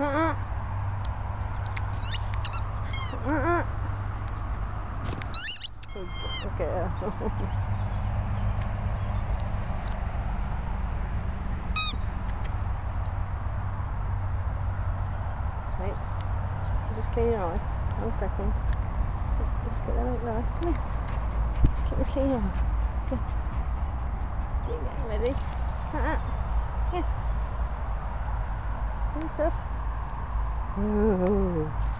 Uh-uh. Uh-uh. Okay. Wait. Just clean your eye. One second. Just get that out there. Come here. Keep your clean eye. Good. You getting ready? Uh-uh. Here. New stuff. 嗯